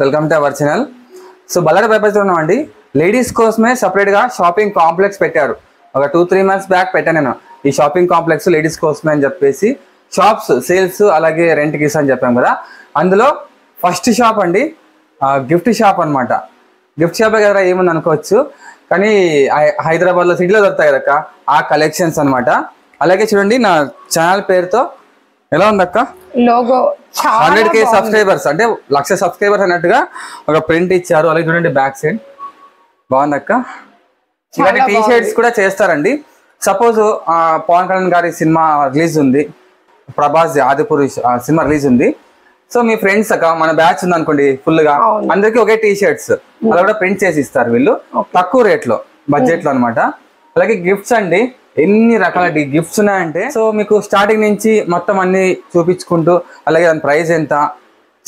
Welcome to our channel so Ballari papers ఉన్నామండి. Ladies కోసమే సపరేట్గా షాపింగ్ కాంప్లెక్స్ పెట్టారు. ఒక టూ త్రీ మంత్స్ బ్యాక్ పెట్టాను నేను. ఈ షాపింగ్ కాంప్లెక్స్ లేడీస్ కోసమే అని చెప్పేసి షాప్స్ సేల్స్ అలాగే రెంట్ గీస్ అని చెప్పాం కదా. అందులో ఫస్ట్ షాప్ అండి గిఫ్ట్ షాప్ అన్నమాట. గిఫ్ట్ షాపే కదా ఏముంది అనుకోవచ్చు. కానీ హై- హైదరాబాద్లో సిటీలో దొరుకుతాయి కదా ఆ కలెక్షన్స్ అనమాట అలాగే చూడండి నా ఛానల్ పేరుతో ఎలా ఉందక్క లోగో చాలా హండ్రెడ్ కే బాగుంది. సబ్స్క్రైబర్స్ అంటే లక్ష సబ్స్క్రైబర్స్ అన్నట్టుగా ఒక ప్రింట్ ఇచ్చారు. అలాగే చూడండి బ్యాక్ సైడ్ బాగుందక్క ఇలాంటి టీ షర్ట్స్ కూడా చేస్తారండి. సపోజ్ పవన్ కళ్యాణ్ గారి సినిమా రిలీజ్ ఉంది. ప్రభాస్ ఆదిపురి సినిమా రిలీజ్ ఉంది. సో మీ ఫ్రెండ్స్ అక్క మన బ్యాచ్ ఉంది అనుకోండి ఫుల్గా. అందరికి ఒకే టీ షర్ట్స్ అలా కూడా ప్రింట్ చేసి ఇస్తారు వీళ్ళు. తక్కువ రేట్లో బడ్జెట్లో అనమాట అలాగే గిఫ్ట్స్ అండి. ఎన్ని రకాల గిఫ్ట్స్ ఉన్నాయంటే సో మీకు స్టార్టింగ్ నుంచి మొత్తం అన్ని చూపించుకుంటూ అలాగే దాని ప్రైస్ ఎంత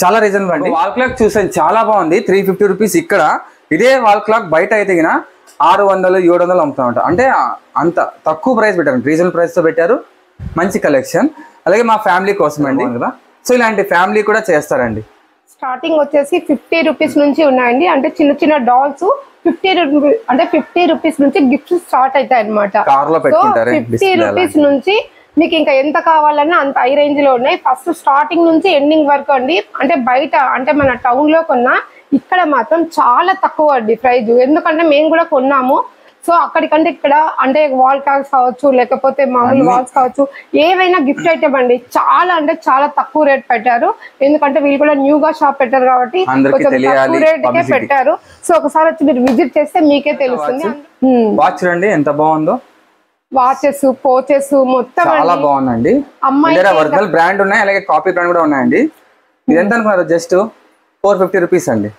చాలా రీజనబుల్ అండి. వాల్ క్లాక్ చూసాను చాలా బాగుంది. త్రీ ఫిఫ్టీ రూపీస్ ఇక్కడ. ఇదే వాల్ క్లాక్ బయట అయితే గిన ఆరు వందలు ఏడు వందలు అమ్ముతామంట అంటే. ఆ- అంత తక్కువ ప్రైస్ పెట్టారు. రీజనల్ ప్రైస్తో పెట్టారు. మంచి కలెక్షన్ అలాగే మా ఫ్యామిలీ కోసం అండి కదా? సో ఇలాంటి ఫ్యామిలీ కూడా చేస్తారండి. స్టార్టింగ్ వచ్చేసి ఫిఫ్టీ రూపీస్ నుంచి ఉన్నాయండి. అంటే చిన్న చిన్న డాల్స్ ఫిఫ్టీ అంటే ఫిఫ్టీ రూపీస్ నుంచి గిఫ్ట్స్ స్టార్ట్ అవుతాయి అనమాట ఫిఫ్టీ. రూపీస్ నుంచి మీకు ఇంకా ఎంత కావాలన్నా అంత హై రేంజ్లో ఉన్నాయి. ఫస్ట్ స్టార్టింగ్ నుంచి ఎండింగ్ వరకు అండి. అంటే బయట అంటే మన టౌన్లో కొన్నా ఇక్కడ మాత్రం చాలా తక్కువ అండి ప్రైజ్. ఎందుకంటే మేము కూడా కొన్నాము. సో అక్కడికంటే ఇక్కడ అంటే వాల్ క్లాక్స్ కావచ్చు లేకపోతే మామూలు వాల్స్ కావచ్చు ఏవైనా గిఫ్ట్ ఐటమ్ అండి. చాలా అంటే చాలా తక్కువ రేట్ పెట్టారు. ఎందుకంటే వీళ్ళు కూడా న్యూ గా షాప్ పెట్టారు కాబట్టి కొంచెం తక్కువ రేట్ కే publicity. పెట్టారు. సో ఒకసారి వచ్చి మీరు విజిట్ చేస్తే మీకే తెలుస్తుంది. వాచ్ చూడండి ఎంత బాగుందో. వాచెస్ పోచెస్ మొత్తం చాలా. బాగుందండి. దగ్గర ఒరిజినల్ బ్రాండ్ ఉన్నాయి అలాగే కాపీ బ్రాండ్ కూడా ఉన్నాయండి. ఇది ఎంత అనుకున్నారు? జస్ట్ ఫోర్ ఫిఫ్టీ రూపీస్ అండి.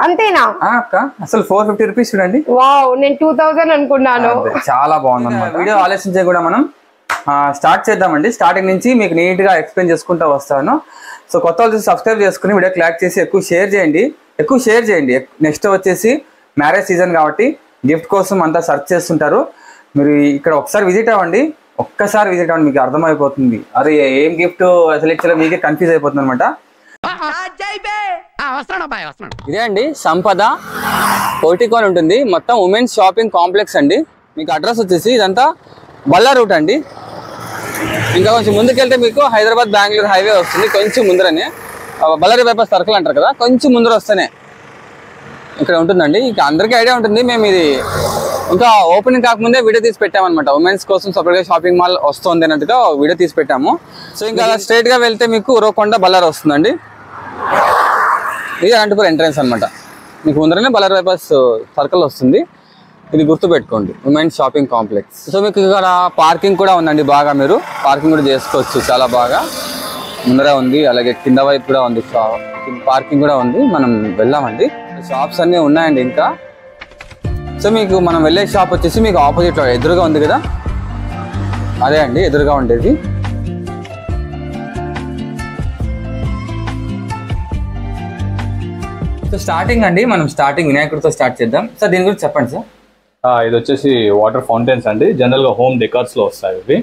అంతేనా? ఆ, అక్క అసలు ఫోర్ ఫిఫ్టీ రూపీస్ చూడండి. వావ్ నేను టూ అనుకున్నాను. అదే, చాలా బాగుంది వీడియో ఆలోచించే కూడా మనం స్టార్ట్ చేద్దామండి. స్టార్టింగ్ నుంచి మీకు నీట్గా ఎక్స్ప్లెయిన్ చేసుకుంటూ వస్తాను. సో కొత్త వాళ్ళు సబ్స్క్రైబ్ చేసుకుని వీడియో క్లాక్ చేసి ఎక్కువ షేర్ చేయండి. ఎక్కువ షేర్ చేయండి. నెక్స్ట్ వచ్చేసి మ్యారేజ్ సీజన్ కాబట్టి గిఫ్ట్ కోసం అంతా సెర్చ్ చేస్తుంటారు. మీరు ఇక్కడ ఒకసారి విజిట్ అవ్వండి. ఒక్కసారి విజిట్ అవ్వండి మీకు అర్థమైపోతుంది. అరే ఏం గిఫ్ట్ సెలెక్ట్ చేయాలో మీకే కన్ఫ్యూజ్ అయిపోతుంది అనమాట ఇదే అండి సంపద పోర్టికోన్ ఉంటుంది. మొత్తం ఉమెన్స్ షాపింగ్ కాంప్లెక్స్ అండి. మీకు అడ్రస్ వచ్చేసి ఇదంతా బల్లా రూట్ అండి. ఇంకా కొంచెం ముందుకెళ్తే మీకు హైదరాబాద్ బెంగళూరు హైవే వస్తుంది. కొంచెం ముందరనే. బళ్ళారి బైపాస్ సర్కిల్ అంటారు కదా కొంచెం ముందర వస్తేనే ఇక్కడ ఉంటుందండి. ఇక అందరికీ ఐడియా ఉంటుంది. మేము ఇది ఇంకా ఓపెనింగ్ కాకముందే వీడియో తీసి పెట్టామన్నమాట. ఉమెన్స్ కోసం సపరేట్గా షాపింగ్ మాల్ వస్తుంది అన్నట్టుగా వీడియో తీసి పెట్టాము. సో ఇంకా అలా straight గా వెళ్తే మీకు ఉరవకొండ బళ్ళారి వస్తుందండి. ఇది అనంతపురం ఎంట్రన్స్ అనమాట మీకు ముందరనే బలర్ బైపాస్ సర్కిల్ వస్తుంది. ఇది గుర్తుపెట్టుకోండి. ఉమెన్ షాపింగ్ కాంప్లెక్స్ సో మీకు ఇక్కడ పార్కింగ్ కూడా ఉందండి బాగా మీరు. పార్కింగ్ కూడా చేసుకోవచ్చు చాలా బాగా. ముందర ఉంది అలాగే కింద వైపు కూడా ఉంది పార్కింగ్ కూడా ఉంది. మనం వెళ్దామండి షాప్స్ అన్నీ ఉన్నాయండి ఇంకా. సో మీకు మనం వెళ్ళే షాప్ వచ్చేసి మీకు ఆపోజిట్ ఎదురుగా ఉంది కదా? అదే అండి ఎదురుగా ఉండేది. సో స్టార్టింగ్ అండి మనం స్టార్టింగ్ వినాయకుడితో స్టార్ట్ చేద్దాం. సార్ దీని గురించి చెప్పండి సార్. ఇది వచ్చేసి వాటర్ ఫౌంటైన్స్ అండి. జనరల్గా హోమ్ డెకార్స్లో వస్తాయి ఇవి.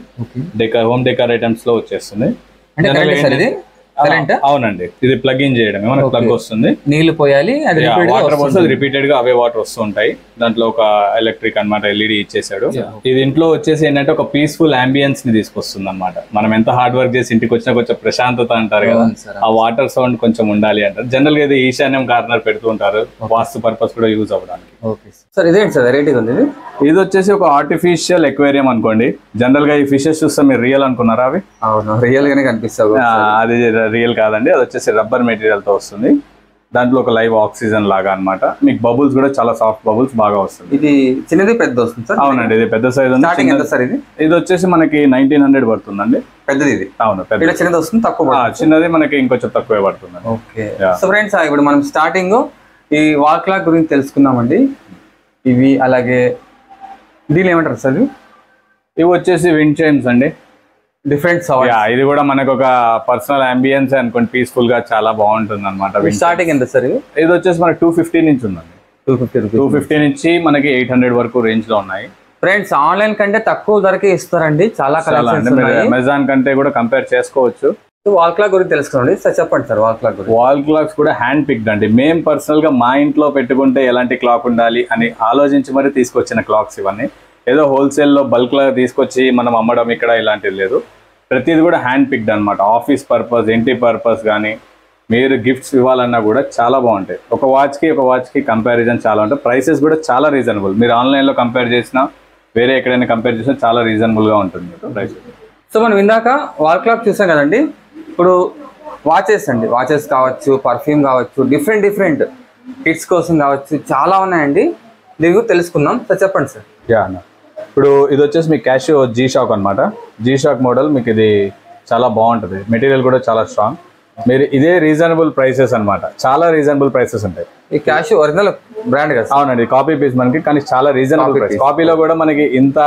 డెకా హోమ్ డెకార్ ఐటమ్స్లో వచ్చేస్తుంది అవునండి. ఇది ప్లగ్ ఇన్ చేయడమే. మనకు ప్లగ్ వస్తుంది? నీళ్ళు పోయాలి వాటర్ రిపీటెడ్గా అవే వాటర్ వస్తూ ఉంటాయి. దాంట్లో ఒక ఎలక్ట్రిక్ అన్నమాట ఎల్ఈడి ఇచ్చేసాడు ఇది ఇంట్లో వచ్చేసి ఏంటంటే ఒక పీస్ఫుల్ అంబియన్స్ని తీసుకొస్తుంది అనమాట మనం ఎంత హార్డ్ వర్క్ చేసి ఇంటికి వచ్చినా కొంచెం ప్రశాంతత అంటారు కదా. ఆ వాటర్ సౌండ్ కొంచెం ఉండాలి అంటారు. జనరల్గా ఇది ఈశాన్యం కార్నర్ పెడుతూ ఉంటారు. వాస్తు పర్పస్ కూడా యూజ్ అవ్వడానికి. సార్ ఇదేంటి సార్? వెరైటీగా ఉంది ఇది? వచ్చేసి ఒక ఆర్టిఫిషియల్ ఎక్వేరియం అనుకోండి. జనరల్గా ఈ ఫిషెస్ చూస్తే మీరు రియల్ అనుకున్నారా అవి? అవును రియల్ గానే కనిపిస్తావు ఆ, అది రియల్ కాదండి. అది వచ్చేసి రబ్బర్ మెటీరియల్తో వస్తుంది. దాంట్లో ఒక లైవ్ ఆక్సిజన్ లాగా అన్నమాట. మీకు బబుల్స్ కూడా చాలా సాఫ్ట్ బబుల్స్ బాగా వస్తుంది. ఇది చిన్నది పెద్ద వస్తుంది సార్? అవునండి ఇది పెద్ద సైజ్ ఉంది. సార్ ఇది? ఇది వచ్చేసి మనకి నైన్టీన్ హండ్రెడ్ పడుతుందండి. పెద్దది ఇది? అవును పెద్ద చిన్నది వస్తుంది తక్కువ చిన్నది మనకి ఇంకొంచెం తక్కువే పడుతుంది ఓకే. సో ఫ్రెండ్స్ ఇప్పుడు మనం స్టార్టింగ్ ఈ వాల్ క్లాక్ గురించి తెలుసుకుందామండి. ఇవి అలాగే దీని ఏమంటారు సార్? ఇవి ఇవి వచ్చేసి విండ్ చైన్స్ అండి. డిఫరెంట్ సౌండ్ యా ఇది కూడా మనకు ఒక పర్సనల్ అంబియన్స్ అనుకోండి పీస్ఫుల్గా చాలా బాగుంటుంది అనమాట స్టార్టింగ్ ఎంత సార్ ఇది? వచ్చేసి మనకి టూ ఫిఫ్టీ నుంచి ఉందండి. టూ ఫిఫ్టీ టూ ఫిఫ్టీ నుంచి మనకి ఎయిట్ హండ్రెడ్ వరకు రేంజ్లో ఉన్నాయి. ఫ్రెండ్స్ ఆన్లైన్ కంటే తక్కువ ధరకే ఇస్తారండి చాలా అమెజాన్ కంటే కూడా కంపేర్ చేసుకోవచ్చు. వాల్ క్లాక్ గురించి తెలుసుకోండి. సార్ చెప్పండి సార్ వాల్ క్లాక్ గురించి. వాల్ క్లాక్స్ కూడా హ్యాండ్ పిక్డ్ అండి. మేం పర్సనల్గా మా ఇంట్లో పెట్టుకుంటే ఎలాంటి క్లాక్ ఉండాలి అని ఆలోచించి మరి తీసుకొచ్చిన క్లాక్స్ ఇవన్నీ. ఏదో హోల్సేల్లో బల్క్లో తీసుకొచ్చి మనం అమ్మడం ఇక్కడ ఇలాంటిది లేదు. ప్రతిది కూడా హ్యాండ్ పిక్డ్ అనమాట ఆఫీస్ పర్పస్ ఇంటి పర్పస్ కానీ మీరు గిఫ్ట్స్ ఇవ్వాలన్నా కూడా చాలా బాగుంటాయి. ఒక watch కి ఒక watch కి కంపారిజన్ చాలా ఉంటాయి. ప్రైసెస్ కూడా చాలా రీజనబుల్ మీరు ఆన్లైన్లో కంపేర్ చేసినా వేరే ఎక్కడైనా కంపేర్ చేసినా చాలా రీజనబుల్గా ఉంటుంది ప్రైస్ సో మనం ఇందాక వాల్ క్లాక్ చూసాం కదండి. ఇప్పుడు వాచెస్ అండి. వాచెస్ కావచ్చు పర్ఫ్యూమ్ కావచ్చు డిఫరెంట్ డిఫరెంట్ కిడ్స్ కోసం కావచ్చు చాలా ఉన్నాయండి. దీని గురించి తెలుసుకుందాం. సార్ చెప్పండి సార్ యా అన్న. ఇప్పుడు ఇది వచ్చేసి మీకు క్యాష్ జీ షాక్ అనమాట జీ షాక్ మోడల్ మీకు ఇది చాలా బాగుంటుంది. మెటీరియల్ కూడా చాలా స్ట్రాంగ్ మీరు ఇదే రీజనబుల్ ప్రైసెస్ అన్నమాట. చాలా రీజనబుల్ ప్రైసెస్ ఉంటాయి. ఈ క్యాష్ ఒరిజినల్ బ్రాండ్ కదా అవునండి కాపీ పీస్ మనకి కానీ చాలా రీజనబుల్ ప్రైస్. కాపీలో కూడా మనకి ఇంత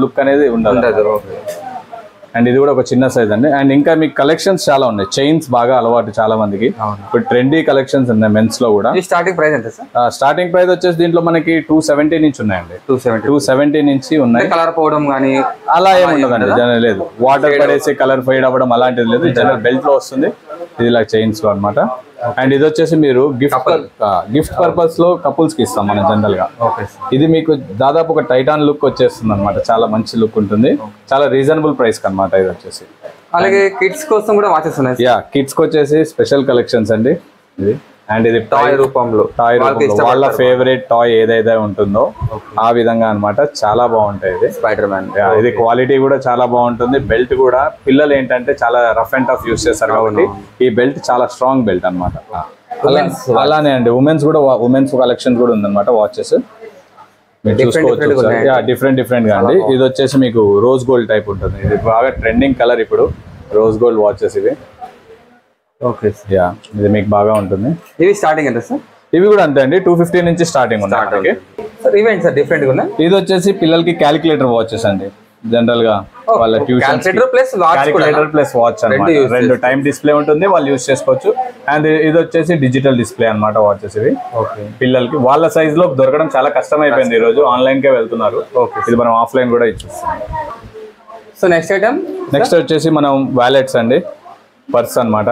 లుక్ అనేది ఉండదు. అండ్ ఇది కూడా ఒక చిన్న సైజ్ అండి. అండ్ ఇంకా మీకు కలెక్షన్స్ చాలా ఉన్నాయి. చైన్స్ బాగా అలవాటు చాలా మందికి. ఇప్పుడు ట్రెండీ కలెక్షన్స్ ఉన్నాయి మెన్స్లో కూడా. స్టార్టింగ్ ప్రైస్ ఎంత సార్? స్టార్టింగ్ ప్రైస్ వచ్చేసి దీంట్లో మనకి టూ సెవెంటీ నుంచి ఉన్నాయండి. టూ సెవెంటీ టూ సెవెంటీ నుంచి ఉన్నాయి. కలర్ పోవడం కానీ అలా ఏమి ఉండదండి జనరల్ లేదు. వాటర్ పడేసి కలర్ ఫైడ్ అవ్వడం అలాంటిది లేదు. జనరల్ బెల్ట్లో వస్తుంది. ఇది ఇలా చైన్స్లో అనమాట అండ్ ఇది వచ్చేసి మీరు గిఫ్ట్ గిఫ్ట్ పర్పస్లో కపుల్స్కి ఇస్తాం మనం జనరల్గా. ఇది మీకు దాదాపు ఒక టైటాన్ లుక్ వచ్చేస్తుంది అనమాట చాలా మంచి లుక్ ఉంటుంది. చాలా రీజనబుల్ ప్రైస్ అనమాట ఇది వచ్చేసి. అలాగే కిడ్స్ కోసం కూడా వాచెస్ ఉన్నాయి. యా కిడ్స్కి వచ్చేసి స్పెషల్ కలెక్షన్స్ అండి. ఇది. అండ్ ఇది టాయ్ రూపంలో టాయ్ రూపంలో వాళ్ళ ఫేవరెట్ టాయ్ ఏదైతే ఉంటుందో ఆ విధంగా అన్నమాట. చాలా బాగుంటాయి ఇది. స్పైడర్ మ్యాన్ ఇది క్వాలిటీ కూడా చాలా బాగుంటుంది. బెల్ట్ కూడా పిల్లలు ఏంటంటే చాలా రఫ్ అండ్ టఫ్ యూస్ చేస్తారు కాబట్టి ఈ బెల్ట్ చాలా స్ట్రాంగ్ బెల్ట్ అనమాట అలానే అండి. ఉమెన్స్ కూడా ఉమెన్స్ కలెక్షన్ కూడా ఉందన్నమాట వాచెస్ డిఫరెంట్ డిఫరెంట్గా అండి. ఇది వచ్చేసి మీకు రోజ్ గోల్డ్ టైప్ ఉంటుంది. ఇది బాగా ట్రెండింగ్ కలర్ ఇప్పుడు రోజ్ గోల్డ్ వాచెస్ ఇవి. Okay sir. యా ఇది మీకు బాగా ఉంటుంది. ఇవి స్టార్టింగ్ ఎంత సార్? ఇవి కూడా అంతే అండి టూ ఫిఫ్టీ నుంచి స్టార్టింగ్ ఉన్నాయి సార్ సార్ డిఫరెంట్గా ఇది వచ్చేసి పిల్లలకి క్యాలిక్యులేటర్ వాచెస్ అండి జనరల్గా. వాళ్ళ ట్యూషన్ క్యాలిక్యులేటర్ ప్లస్ వాచ్ అన్నమాట. use రెండు టైం డిస్ప్లే ఉంటుంది వాళ్ళు యూస్ చేసుకోవచ్చు. అండ్ ఇది వచ్చేసి డిజిటల్ డిస్ప్లే అన్నమాట వాచెస్ ఇవి. పిల్లలకి వాళ్ళ సైజ్లో దొరకడం చాలా కష్టం అయిపోయింది ఈ రోజు ఆన్లైన్ కే వెళ్తున్నారు. ఇది మనం ఆఫ్లైన్ కూడా ఇచ్చేస్తాం. సో నెక్స్ట్ ఐటమ్ నెక్స్ట్ వచ్చేసి మనం వ్యాలెట్స్ అండి. పర్స్ అన్నమాట.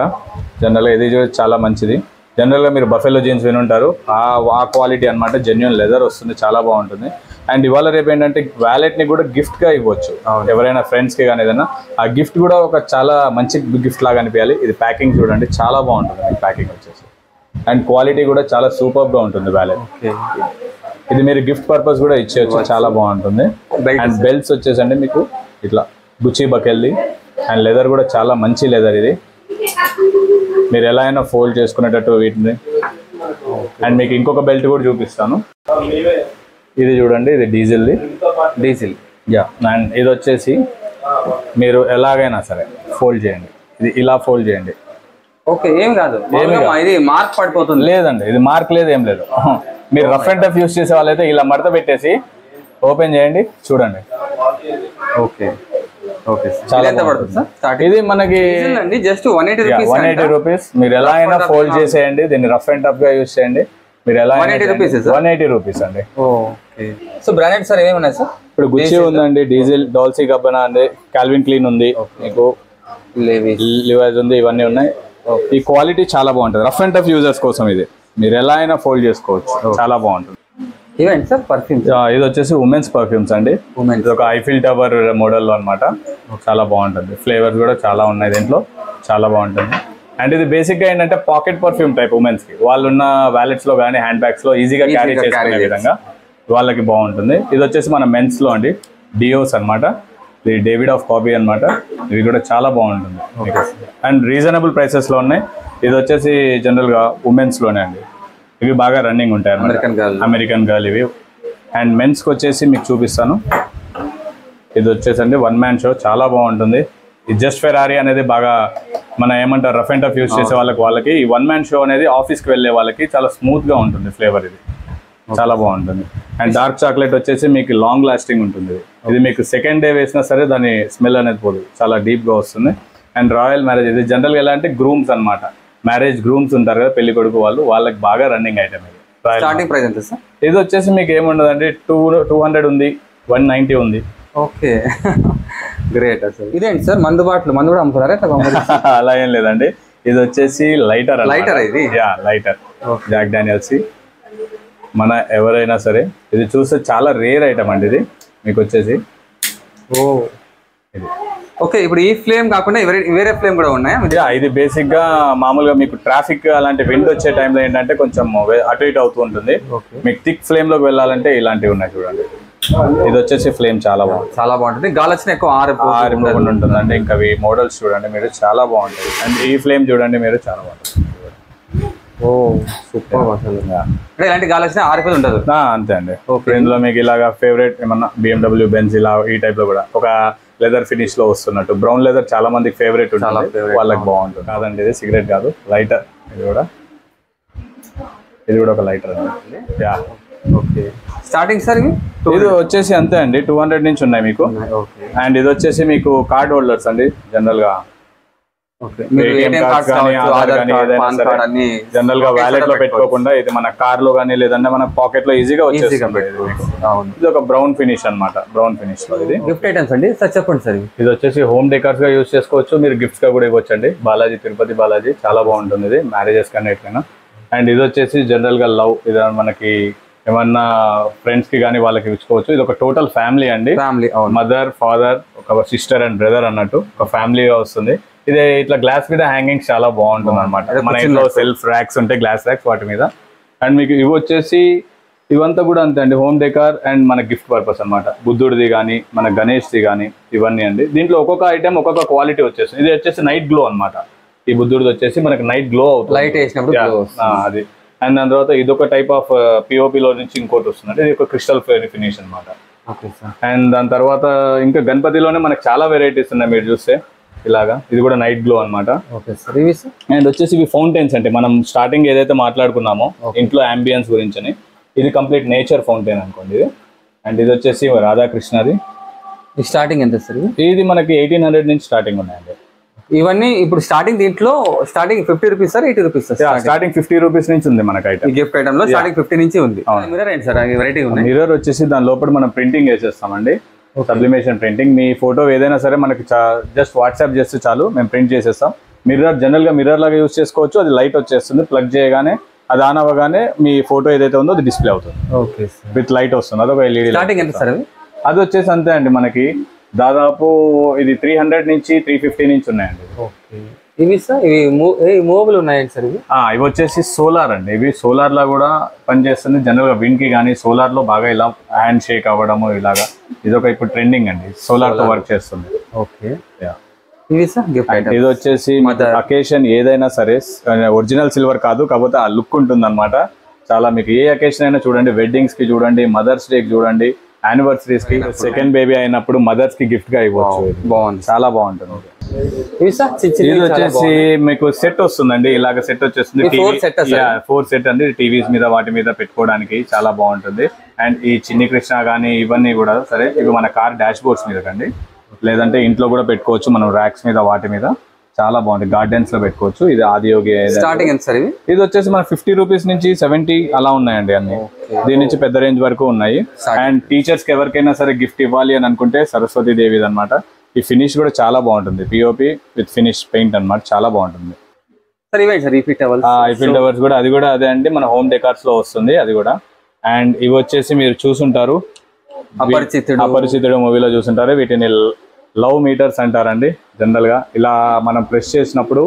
జనరల్గా ఇది చాలా మంచిది. జనరల్గా మీరు బఫెలో జీన్స్ వినుంటారు. ఆ ఆ క్వాలిటీ అన్నమాట. జెన్యున్ లెదర్ వస్తుంది. చాలా బాగుంటుంది. అండ్ ఇవాళ రేపు ఏంటంటే వ్యాలెట్ని కూడా గిఫ్ట్గా ఇవ్వచ్చు. ఎవరైనా ఫ్రెండ్స్కి కానీ ఏదైనా. ఆ గిఫ్ట్ కూడా ఒక చాలా మంచి గిఫ్ట్ లాగా అనిపించాలి. ఇది ప్యాకింగ్ చూడండి. చాలా బాగుంటుంది ప్యాకింగ్ వచ్చేసి. అండ్ క్వాలిటీ కూడా చాలా సూపర్గా ఉంటుంది వ్యాలెట్ ఇది మీరు గిఫ్ట్ పర్పస్ కూడా ఇచ్చేయచ్చు. చాలా బాగుంటుంది. అండ్ బెల్ట్స్ వచ్చేసండి మీకు. ఇట్లా గుచ్చి బకెల్ది అండ్ లెదర్ కూడా చాలా మంచి లెదర్ ఇది. మీరు ఎలా అయినా ఫోల్డ్ చేసుకునేటట్టు వీటిని. అండ్ మీకు ఇంకొక బెల్ట్ కూడా చూపిస్తాను. ఇది చూడండి ఇది డీజిల్ది డీజిల్ యా అండ్ ఇది వచ్చేసి మీరు ఎలాగైనా సరే ఫోల్డ్ చేయండి. ఇది ఇలా ఫోల్డ్ చేయండి. ఓకే ఏం కాదు. ఇది మార్క్ పడిపోతుంది. లేదండి ఇది మార్క్ లేదు ఏం లేదు. మీరు రఫ్ అండ్ టఫ్ యూస్ చేసే వాళ్ళైతే ఇలా మడత పెట్టేసి ఓపెన్ చేయండి చూడండి. ఓకే ఇది మనకి అండి just one eighty rupees one eighty rupees మీరు ఎలా అయినా ఫోల్డ్ చేసేయండి దీన్ని రఫ్ అండ్ టఫ్గా యూస్ చేయండి. మీరు ఎలా 180 rupees ఏ sir? వన్ ఎయిటీ రూపీస్ అండి. ఓకే సో బ్రాండెడ్ సార్ ఏమేమి ఉన్నాయి సార్ ఇప్పుడు గుచ్చి ఉందండి డీజిల్ డాల్సీ గబ్బనా ఉంది కాల్విన్ క్లీన్ ఉంది మీకు లేవి లివైజ్ ఉంది ఇవన్నీ ఉన్నాయి. ఈ క్వాలిటీ చాలా బాగుంటుంది రఫ్ అండ్ టఫ్ యూజర్స్ కోసం ఇది. మీరు ఎలా అయినా ఫోల్డ్ చేసుకోవచ్చు చాలా బాగుంటుంది. ఈవెంట్ సార్ పర్ఫ్యూమ్ ఆ, ఇది వచ్చేసి ఉమెన్స్ పర్ఫ్యూమ్స్ అండి. ఉమెన్ ఇది ఒక ఐఫిల్ టవర్ మోడల్లో అన్నమాట. చాలా బాగుంటుంది. ఫ్లేవర్స్ కూడా చాలా ఉన్నాయి దీంట్లో. చాలా బాగుంటుంది. అండ్ ఇది బేసిక్గా ఏంటంటే పాకెట్ పర్ఫ్యూమ్ టైప్ ఉమెన్స్కి. వాళ్ళు ఉన్న వ్యాలెట్స్లో కానీ హ్యాండ్ బ్యాగ్స్లో ఈజీగా క్యారీ చేసుకునే విధంగా వాళ్ళకి బాగుంటుంది. ఇది వచ్చేసి మన మెన్స్లో అండి. డియోస్ అన్నమాట. ఇది డేవిడ్ ఆఫ్ కాపీ అన్నమాట. ఇవి కూడా చాలా బాగుంటుంది. అండ్ రీజనబుల్ ప్రైసెస్లో ఉన్నాయి. ఇది వచ్చేసి జనరల్గా ఉమెన్స్లోనే అండి. ఇవి బాగా రన్నింగ్ ఉంటాయి అమెరికన్ గర్ల్ అమెరికన్ గర్ల్ ఇవి. అండ్ మెన్స్కి వచ్చేసి మీకు చూపిస్తాను. ఇది వచ్చేసండి వన్ మ్యాన్ షో చాలా బాగుంటుంది. ఇది జస్ట్ ఫెరారీ అనేది బాగా మన ఏమంటారు రఫ్ అండ్ టఫ్ యూస్ చేసే వాళ్ళకి వాళ్ళకి ఈ వన్ మ్యాన్ షో అనేది ఆఫీస్కి వెళ్ళే వాళ్ళకి చాలా స్మూత్గా ఉంటుంది ఫ్లేవర్ ఇది. చాలా బాగుంటుంది. అండ్ డార్క్ చాక్లెట్ వచ్చేసి మీకు లాంగ్ లాస్టింగ్ ఉంటుంది. ఇది. మీకు సెకండ్ డే వేసినా సరే దాని స్మెల్ అనేది పోదు. చాలా డీప్గా వస్తుంది. అండ్ రాయల్ మ్యారేజ్ ఇది జనరల్గా ఎలా అంటే గ్రూమ్స్ అన్నమాట. మ్యారేజ్ గ్రూమ్స్ ఉంటారు కదా పెళ్ళి కొడుకు వాళ్ళు వాళ్ళకి బాగా రన్నింగ్ ఐటమ్ ఇది. స్టార్టింగ్ ప్రైస్ ఎంత సార్? ఇది వచ్చేసి మీకు ఏముండదండి టూ టూ హండ్రెడ్ ఉంది వన్ నైంటీ ఉంది. ఓకే. గ్రేట్ అసలు. ఇదేంటి సార్? మందు బాటలు మందు కూడా అమ్ముతున్నారా? అలా ఏం లేదండి. ఇది వచ్చేసి లైటర్ Lighter ఇది? యా లైటర్ జాక్ డానియల్స్ మన ఎవరైనా సరే ఇది చూస్తే చాలా రేర్ ఐటమ్ అండి ఇది. మీకు వచ్చేసి. ఓ. ఓకే ఇప్పుడు ఈ ఫ్లేమ్ కాకుండా వేరే వేరే ఫ్లేమ్ కూడా ఉన్నాయా? ఇది బేసిక్గా మామూలుగా మీకు ట్రాఫిక్ అలాంటి విండ్ వచ్చే టైంలో ఏంటంటే కొంచెం అటు ఇటు అవుతూ ఉంటుంది. మీకు థిక్ ఫ్లేమ్లోకి వెళ్ళాలంటే ఇలాంటివి ఉన్నాయి చూడండి. ఇది వచ్చేసి ఫ్లేమ్ చాలా బాగుంటుంది. చాలా బాగుంటుంది. గాలి వచ్చిన ఎక్కువ ఆరు ఆరిపోకుండా ఉంటుంది. అంటే ఇంకా అవి మోడల్స్ చూడండి మీరు చాలా బాగుంటాయి. అండ్ ఈ ఫ్లేమ్ చూడండి మీరు చాలా బాగుంటుంది ఓ సూపర్ అసలు. అంటే ఇలాంటి గాలి వచ్చినా ఆరిపోయి ఉండదు ఆ, అంతే అండి. ఇందులో మీకు ఇలాగా ఫేవరెట్ ఏమన్నా బిఎండబ్ల్యూ బెంజ్ ఇలా ఈ టైప్లో కూడా. ఒక లెదర్ ఫినిష్లో వస్తున్నట్టు. బ్రౌన్ లెదర్ చాలా మందికి ఫేవరెట్ ఉంటుంది. వాళ్ళకి బాగుంటుంది. కాదండి ఇది సిగరెట్ కాదు. లైటర్ ఇది కూడా. ఇది కూడా ఒక లైటర్ అండి. Yeah okay. స్టార్టింగ్ సార్ ఇది? వచ్చేసి అంతే అండి. టూ హండ్రెడ్ నుంచి ఉన్నాయి మీకు. అండ్ ఇది వచ్చేసి మీకు కార్డ్ హోల్డర్స్ అండి జనరల్ జనరల్గా వ్యాలెట్లో పెట్టుకోకుండా ఇది మన కార్లో కానీ లేదంటే మన పాకెట్లో ఈజీగా వచ్చేస్తుంది ఇది. ఒక బ్రౌన్ ఫినిష్ అన్నమాట. బ్రౌన్ ఫినిష్లో ఇది. గిఫ్ట్ ఐటమ్స్ అండి? సార్ చెప్పండి సార్ ఇది వచ్చేసి హోమ్ డెకర్స్గా యూస్ చేసుకోవచ్చు. మీరు గిఫ్ట్స్గా కూడా ఇవ్వచ్చు అండి బాలాజీ తిరుపతి బాలాజీ చాలా బాగుంటుంది ఇది. మ్యారేజెస్ కానీ ఎట్లయినా. అండ్ ఇది వచ్చేసి జనరల్గా లవ్ ఇది మనకి ఏమన్నా ఫ్రెండ్స్కి కానీ వాళ్ళకి ఇచ్చుకోవచ్చు. ఇది ఒక టోటల్ ఫ్యామిలీ అండి. ఫ్యామిలీ మదర్ ఫాదర్ ఒక సిస్టర్ అండ్ బ్రదర్ అన్నట్టు. ఒక ఫ్యామిలీగా వస్తుంది. ఇది ఇట్లా గ్లాస్ మీద హ్యాంగింగ్ చాలా బాగుంటుంది అనమాట మన. ఇంట్లో సెల్ఫ్ ర్యాక్స్ ఉంటాయి గ్లాస్ ర్యాక్స్ వాటి మీద. అండ్ మీకు ఇవి వచ్చేసి ఇవంతా కూడా అంతే అండి. హోమ్ డెకార్ అండ్ మన గిఫ్ట్ పర్పస్ అన్నమాట. బుద్ధుడిది కానీ మన గణేష్ది కానీ ఇవన్నీ అండి. దీంట్లో ఒక్కొక్క ఐటెం ఒక్కొక్క క్వాలిటీ వచ్చేస్తుంది. ఇది వచ్చేసి నైట్ గ్లో అన్నమాట. ఈ బుద్ధుడిది వచ్చేసి మనకి నైట్ గ్లో అవుతుంది. లైట్ వేసినప్పుడు అది. అండ్ దాని తర్వాత ఇది ఒక టైప్ ఆఫ్లో నుంచి ఇంకోటి వస్తుంది అంటే ఇది ఒక క్రిస్టల్ ఫినిష్ సార్ అండ్ దాని తర్వాత ఇంకా గణపతిలోనే మనకి చాలా వెరైటీస్ ఉన్నాయి మీరు చూస్తే. ఇలాగా. ఇది కూడా నైట్ గ్లో అన్నమాట. Okay sir. ఇవి సార్? అండ్ వచ్చేసి ఇవి ఫౌంటైన్స్ అంటే మనం స్టార్టింగ్ ఏదైతే మాట్లాడుకున్నామో ఇంట్లో అంబియన్స్ గురించి ఇది కంప్లీట్ నేచర్ ఫౌంటైన్ అనుకోండి ఇది. అండ్ ఇది వచ్చేసి రాధాకృష్ణది. స్టార్టింగ్ ఎంత సార్ ఇది? మనకి ఎయిటీన్ హండ్రెడ్ నుంచి స్టార్టింగ్ ఉన్నాయండి. ఇవన్నీ ఇప్పుడు స్టార్టింగ్ దీంట్లో starting fifty rupees sir eighty rupees starting fifty rupees నుంచి ఉంది మనకి ఐటమ్ గిఫ్ట్ ఐటమ్లో స్టార్టింగ్ ఫిఫ్టీ నుంచి ఉంది. మిర్రర్ ఏంటి సార్? వెరైటీ ఉన్నాయి. మిర్రర్ వచ్చేసి దాని లోపల మనం ప్రింటింగ్ వేసేస్తామండి. Sublimation printing. మీ ఫోటో ఏదైనా సరే మనకి జస్ట్ వాట్సాప్ చేస్తే చాలు మేము ప్రింట్ చేసేస్తాం. మిర్రర్ జనరల్గా మిర్రర్ లాగా యూస్ చేసుకోవచ్చు. అది లైట్ వచ్చేస్తుంది ప్లగ్ చేయగానే అది ఆన్ అవ్వగానే మీ ఫోటో ఏదైతే ఉందో అది డిస్ప్లే అవుతుంది. ఓకే సార్ విత్ లైట్ వస్తుంది. అదొక ఎల్ఈడి స్టార్టింగ్ ఎంత సార్ అది? వచ్చేసి అంతే అండి మనకి. దాదాపు ఇది త్రీ హండ్రెడ్ నుంచి త్రీ ఫిఫ్టీ నుంచి ఉన్నాయండి. ఓకే ఇవి సార్ ఇవి మూవబుల్ ఉన్నాయండి సార్ ఇవి? ఇవి వచ్చేసి సోలార్ అండి. ఇవి సోలార్ లా కూడా పనిచేస్తుంది. జనరల్గా విండ్కి కానీ సోలార్లో బాగా ఇలా హ్యాండ్ షేక్ అవ్వడము ఇలాగా. ఇది ఒక ఇప్పుడు ట్రెండింగ్ అండి. సోలార్తో వర్క్ చేస్తుంది. ఓకే. ఇవి సార్ ఇది వచ్చేసి. అకేషన్ ఏదైనా సరే ఒరిజినల్ సిల్వర్ కాదు కాకపోతే ఆ లుక్ ఉంటుంది చాలా మీకు ఏ అకేషన్ అయినా చూడండి వెడ్డింగ్స్కి చూడండి మదర్స్ డే కి చూడండి యానివర్సరీస్కి సెకండ్ బేబీ అయినప్పుడు మదర్స్కి గిఫ్ట్గా ఇవ్వచ్చు. బాగుంది. చాలా బాగుంటుంది. ఇది వచ్చేసి మీకు సెట్ వస్తుందండి. ఇలాగ సెట్ వచ్చేస్తుంది? ఫోర్ సెట్ అండి. టీవీస్ మీద వాటి మీద పెట్టుకోవడానికి చాలా బాగుంటుంది. అండ్ ఈ చిన్ని కృష్ణ కానీ ఇవన్నీ కూడా సరే ఇవి మన కార్ డాష్ బోర్డ్స్ మీద కండి. లేదంటే ఇంట్లో కూడా పెట్టుకోవచ్చు మనం ర్యాక్స్ మీద వాటి మీద. చాలా బాగుంటుంది గార్డెన్స్లో పెట్టుకోవచ్చు. ఇది ఆదియోగి స్టార్టింగ్ ఎంత సార్ ఇది వచ్చేసి మన ఫిఫ్టీ రూపీస్ నుంచి సెవెంటీ అలా ఉన్నాయండి అన్ని. దీని నుంచి పెద్ద రేంజ్ వరకు ఉన్నాయి. అండ్ టీచర్స్కి ఎవరికైనా సరే గిఫ్ట్ ఇవ్వాలి అని అనుకుంటే సరస్వతి దేవి అనమాట ఈ ఫినిష్ కూడా చాలా బాగుంటుంది. పిఓపి విత్ ఫినిష్ పెయింట్ అన్నమాట. చాలా బాగుంటుంది. సార్ టవర్స్ కూడా. అది కూడా అదే అండి. మన హోమ్ డెకార్స్లో వస్తుంది అది కూడా. అండ్ ఇవి వచ్చేసి మీరు చూసుంటారు. అపరిచితుడు. అపరిచితుడు మూవీలో చూసుంటారు. వీటిని లవ్ మీటర్స్ అంటారండి జనరల్గా. ఇలా మనం ప్రెస్ చేసినప్పుడు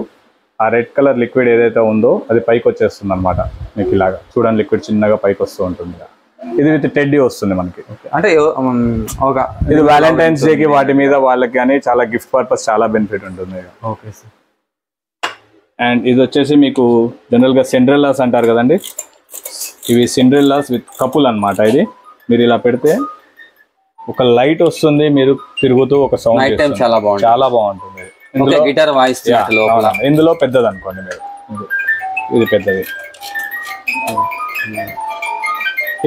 ఆ రెడ్ కలర్ లిక్విడ్ ఏదైతే ఉందో అది పైకి వచ్చేస్తుంది అనమాట మీకు ఇలాగా చూడండి లిక్విడ్ చిన్నగా పైకి వస్తూ ఉంటుంది. ఇది విత్ టెడ్డీ వస్తుంది మనకి. అంటే ఉమ్, ఒక ఇది వ్యాలంటైన్స్ డే కి వాటి మీద వాళ్ళకి కానీ చాలా గిఫ్ట్ పర్పస్ చాలా బెనిఫిట్ ఉంటుంది ఓకే సార్ అండ్ ఇది వచ్చేసి మీకు జనరల్గా సెండ్రెల్లాస్ అంటారు కదండి. ఇవి సెండ్రెల్లాస్ విత్ కపుల్ అన్నమాట ఇది. మీరు ఇలా పెడితే ఒక లైట్ వస్తుంది మీరు తిరుగుతూ ఒక సౌండ్ నైట్ టైం చాలా బాగుంటుంది. చాలా బాగుంటుంది. Guitar voice. ఇందులో పెద్దది అనుకోండి మీరు. ఇది. పెద్దది.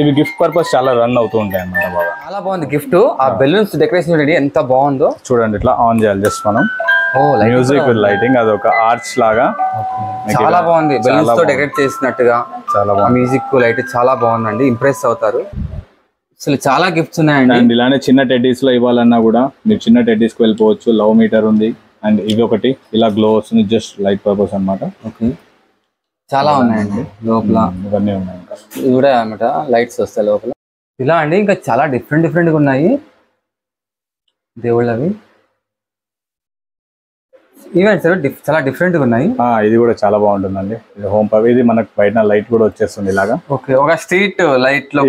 ఇవి గిఫ్ట్ పర్పస్ చాలా రన్ అవుతూ ఉంటాయి అన్నమాట బాగా. చాలా బాగుంది గిఫ్ట్. ఆ బెలూన్స్ డెకరేషన్ చూడండి ఎంత బాగుందో. చూడండి ఇట్లా ఆన్ చేయాలి జస్ట్ మనం. మ్యూజిక్ విత్ లైటింగ్ అది ఒక ఆర్చ్ లాగా. చాలా బాగుంది. బెలూన్స్తో. డెకరేట్ చేసినట్టుగా. చాలా బాగుంది. మ్యూజిక్ లైట్ చాలా బాగుందండి. ఇంప్రెస్ అవుతారు. అసలు చాలా గిఫ్ట్స్ ఉన్నాయండి. అండ్ ఇలానే చిన్న టెడ్డీస్లో ఇవ్వాలన్నా కూడా మీరు చిన్న టెడ్డీస్కి వెళ్ళిపోవచ్చు. లవ్ మీటర్ ఉంది. అండ్ ఇవి ఒకటి. ఇలా గ్లో వస్తుంది. జస్ట్ లైట్ పర్పస్ అన్నమాట. ఓకే చాలా ఉన్నాయండి. లోపల ఇవన్నీ ఉన్నాయి ఇంకా. ఇది కూడా అనమాట లైట్స్ వస్తాయి లోపల. ఇలా అండి. ఇంకా చాలా డిఫరెంట్ డిఫరెంట్గా ఉన్నాయి. దేవుళ్ళవి. ఈవెంట్ సార్ చాలా డిఫరెంట్గా ఉన్నాయి ఇది కూడా చాలా బాగుంటుందండి. ఇది హోమ్ పవర్ ఇది మనకు బయట లైట్ కూడా వచ్చేస్తుంది ఇలాగా. ఓకే ఒక స్ట్రీట్ లైట్లో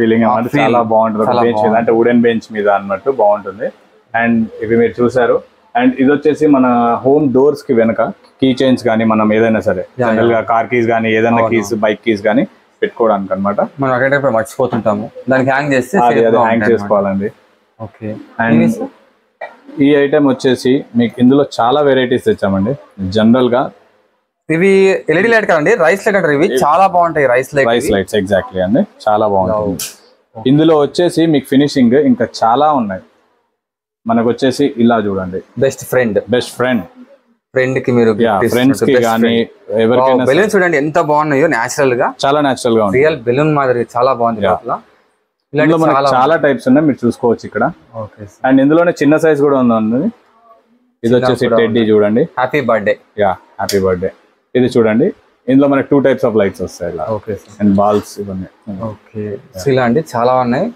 ఫీలింగ్. చాలా బాగుంటుంది. అంటే వుడెన్ బెంచ్ మీద అన్నట్టు బాగుంటుంది. అండ్ ఇవి మీరు చూసారు అండ్ ఇది వచ్చేసి మన హోమ్ డోర్స్కి వెనక కీ చైన్స్ కానీ మనం ఏదైనా సరే జనరల్గా కార్ కీస్ కానీ ఏదైనా. కీస్ బైక్ కీస్ కానీ పెట్టుకోవడానికి అనమాట మనం మర్చిపోతుంటాము. దానికి హ్యాంగ్ చేస్తే హ్యాంగ్. చేసుకోవాలండి. Okay sir? ఈ ఐటెం వచ్చేసి మీకు ఇందులో చాలా వెరైటీస్ తెచ్చామండి. జనరల్గా ఇవి ఎల్ఈడి లైట్ కదండి రైస్ లైట్ అంటారు ఇవి. చాలా బాగుంటాయి rice light rice lights exactly అండి. చాలా బాగుంటుంది. ఇందులో వచ్చేసి మీకు ఫినిషింగ్ ఇంకా చాలా ఉన్నాయి. మనకు వచ్చేసి ఇలా చూడండి. బెస్ట్ ఫ్రెండ్ బెస్ట్ ఫ్రెండ్ ఫ్రెండ్కి మీరు ఫ్రెండ్స్కి కానీ ఎవరికైనా బెలూన్ చూడండి ఎంత బాగున్నాయో నేచురల్గా. చాలా నేచురల్గా ఉంది రియల్ బెలూన్ మాదిరి చాలా బాగుంది ఇందులో మనకి చాలా టైప్స్ ఉన్నాయి. మీరు చూసుకోవచ్చు ఇక్కడ. అండ్ ఇందులోనే చిన్న సైజ్ కూడా ఉంది ఇది వచ్చేసి టెడ్డీ చూడండి. Happy birthday yeah happy birthday ఇది చూడండి. ఇందులో మనకి టూ టైప్స్ ఆఫ్ లైట్స్ వస్తాయి ఇలా. ఓకే అండ్ బాల్స్ ఇవన్నీ. ఓకే. ఇలా అండి చాలా ఉన్నాయి.